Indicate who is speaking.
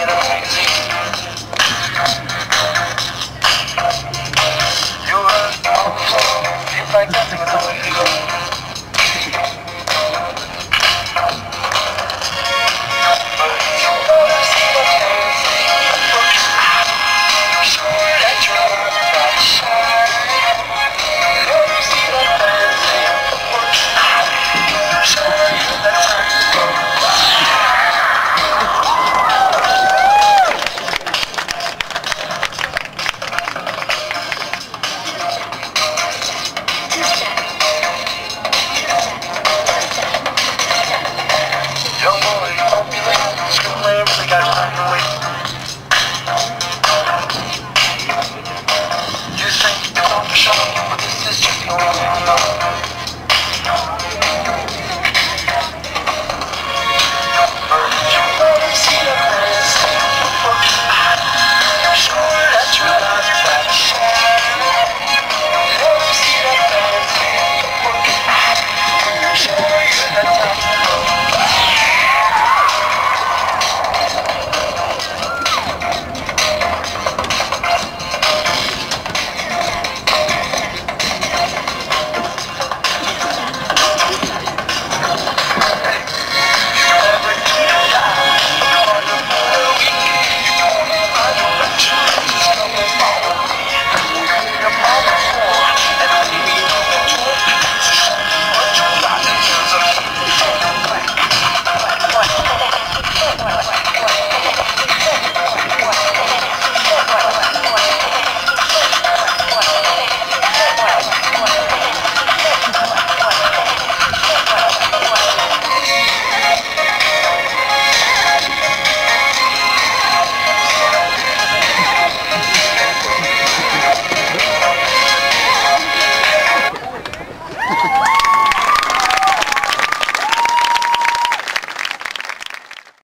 Speaker 1: You like that.